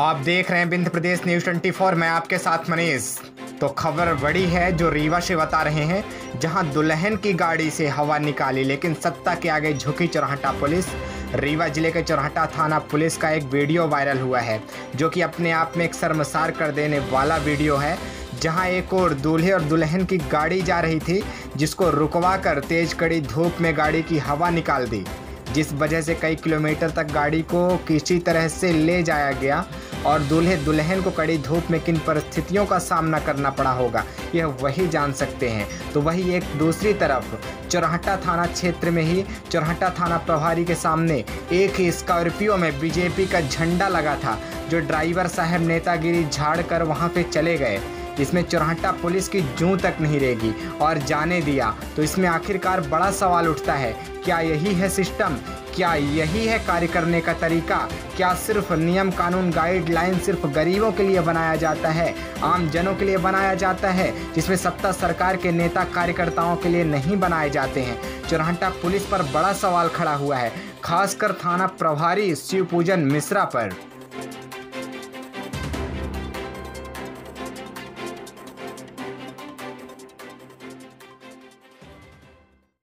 आप देख रहे हैं बिंद प्रदेश न्यूज़ 24 मैं आपके साथ मनीष। तो खबर बड़ी है जो रीवा से बता रहे हैं, जहाँ दुल्हन की गाड़ी से हवा निकाली, लेकिन सत्ता के आगे झुकी चौराहटा पुलिस। रीवा ज़िले के चौराहटा थाना पुलिस का एक वीडियो वायरल हुआ है, जो कि अपने आप में एक शर्मसार कर देने वाला वीडियो है, जहाँ एक और दूल्हे और दुल्हन की गाड़ी जा रही थी, जिसको रुकवा कर तेज कड़ी धूप में गाड़ी की हवा निकाल दी, जिस वजह से कई किलोमीटर तक गाड़ी को किसी तरह से ले जाया गया। और दूल्हे दुल्हन को कड़ी धूप में किन परिस्थितियों का सामना करना पड़ा होगा, यह वही जान सकते हैं। तो वही एक दूसरी तरफ़ चौराहटा थाना क्षेत्र में ही चौराहटा थाना प्रभारी के सामने एक स्कॉर्पियो में बीजेपी का झंडा लगा था, जो ड्राइवर साहब नेतागिरी झाड़ कर वहाँ पे चले गए। इसमें चौराहटा पुलिस की जू तक नहीं रहेगी और जाने दिया। तो इसमें आखिरकार बड़ा सवाल उठता है, क्या यही है सिस्टम? क्या यही है कार्य करने का तरीका? क्या सिर्फ़ नियम कानून गाइडलाइन सिर्फ़ गरीबों के लिए बनाया जाता है, आम जनों के लिए बनाया जाता है, जिसमें सत्ता सरकार के नेता कार्यकर्ताओं के लिए नहीं बनाए जाते हैं? चौरहटा पुलिस पर बड़ा सवाल खड़ा हुआ है, खासकर थाना प्रभारी शिव पूजन मिश्रा पर।